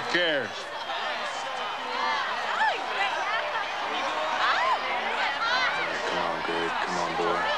Who cares? Come on, Greg. Come on, boy.